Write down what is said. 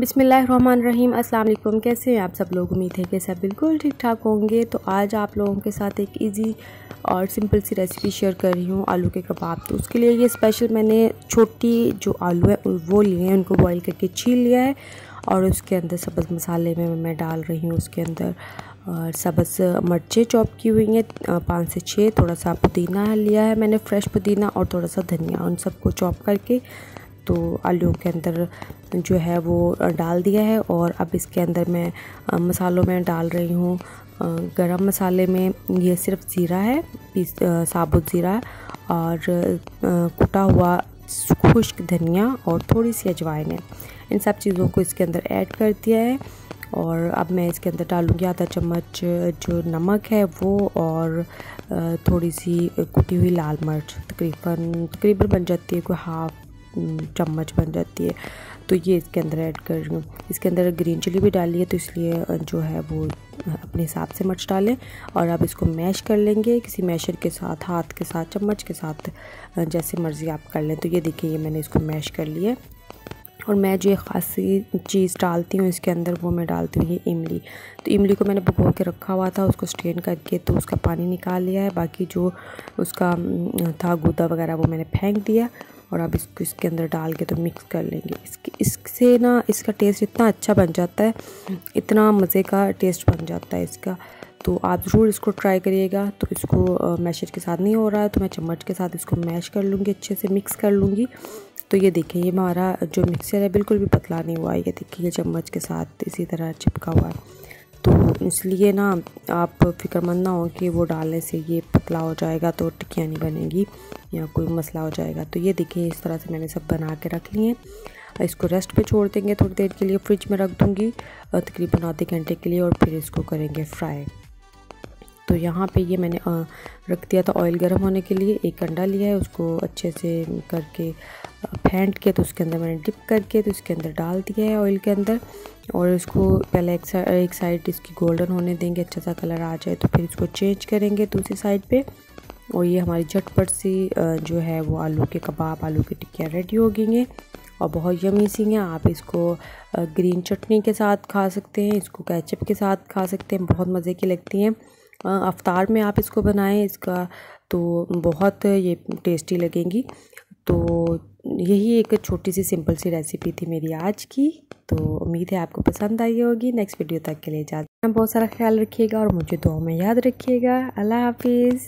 बिसमीम वालेकुम कैसे हैं आप सब लोग? उम्मीद है कि सब बिल्कुल ठीक ठाक होंगे। तो आज आप लोगों के साथ एक इजी और सिंपल सी रेसिपी शेयर कर रही हूँ, आलू के कबाब। तो उसके लिए ये स्पेशल मैंने छोटी जो आलू है, वो लिए हैं। उनको बॉईल करके छील लिया है और उसके अंदर सब्ज़ मसाले में मैं डाल रही हूँ उसके अंदर। और सब्ज़ मिर्चें चॉप की हुई हैं पाँच से छः थोड़ा सा पुदीना लिया है मैंने, फ्रेश पुदीना और थोड़ा सा धनिया। उन सबको चॉप करके तो आलू के अंदर जो है वो डाल दिया है और अब इसके अंदर मैं मसालों में डाल रही हूँ गरम मसाले में ये सिर्फ़ ज़ीरा है पीस साबुत ज़ीरा और कुटा हुआ खुश्क धनिया और थोड़ी सी अजवाइन है। इन सब चीज़ों को इसके अंदर ऐड कर दिया है और अब मैं इसके अंदर डालूँगी आधा चम्मच, जो नमक है वो और थोड़ी सी कुटी हुई लाल मिर्च, तकरीबन तकरीबन बन जाती है कोई हाफ़ चम्मच बन जाती है। तो ये इसके अंदर ऐड कर रही हूँ। इसके अंदर ग्रीन चिली भी डाली है तो इसलिए जो है वो अपने हिसाब से मर्च डालें और अब इसको मैश कर लेंगे किसी मैशर के साथ, हाथ के साथ, चम्मच के साथ जैसे मर्ज़ी आप कर लें। तो ये देखिए, ये मैंने इसको मैश कर लिया और मैं जो ख़ासी चीज़ डालती हूँ इसके अंदर, वो मैं डालती हूँ ये इमली। तो इमली को मैंने भिगो के रखा हुआ था, उसको स्ट्रेन करके तो उसका पानी निकाल लिया है। बाकी जो उसका था, गूदा वगैरह वो मैंने फेंक दिया। और आप इसको इसके अंदर डाल के तो मिक्स कर लेंगे। इसके, इससे ना इसका टेस्ट इतना अच्छा बन जाता है, इतना मज़े का टेस्ट बन जाता है इसका। तो आप ज़रूर इसको ट्राई करिएगा। तो इसको मैशर के साथ नहीं हो रहा है तो मैं चम्मच के साथ इसको मैश कर लूँगी, अच्छे से मिक्स कर लूँगी। तो ये देखिए, ये हमारा जो मिक्सर है, बिल्कुल भी पतला नहीं हुआ है। ये देखिए चम्मच के साथ इसी तरह चिपका हुआ है। इसलिए ना आप फिक्रमंद ना हो कि वो डालने से ये पतला हो जाएगा तो टिकिया नहीं बनेगी या कोई मसला हो जाएगा। तो ये देखिए, इस तरह से मैंने सब बना के रख लिए इसको रेस्ट पे छोड़ देंगे थोड़ी देर के लिए फ्रिज में रख दूँगी तकरीबन आधे घंटे के लिए और फिर इसको करेंगे फ्राई तो यहाँ पे ये मैंने रख दिया था ऑयल गर्म होने के लिए, एक अंडा लिया है, उसको अच्छे से करके फेंट के तो उसके अंदर मैंने डिप करके तो इसके अंदर डाल दिया है ऑयल के अंदर। और इसको पहले एक साइड एक साइड इसकी गोल्डन होने देंगे अच्छा सा कलर आ जाए तो फिर इसको चेंज करेंगे दूसरी साइड पे। और ये हमारी झटपट सी जो है, वो आलू के कबाब, आलू की टिक्कियाँ रेडी हो गई हैं। और बहुत यमी सी हैं, आप इसको ग्रीन चटनी के साथ खा सकते हैं, इसको कैचअप के साथ खा सकते हैं, बहुत मज़े की लगती हैं। अफ्तार में आप इसको बनाएँ, इसका तो बहुत ये टेस्टी लगेंगी। तो यही एक छोटी सी सिंपल सी रेसिपी थी मेरी आज की। तो उम्मीद है आपको पसंद आई होगी। नेक्स्ट वीडियो तक के लिए जाते बहुत सारा ख्याल रखिएगा और मुझे दुआ में याद रखिएगा। अल्लाह हाफिज़।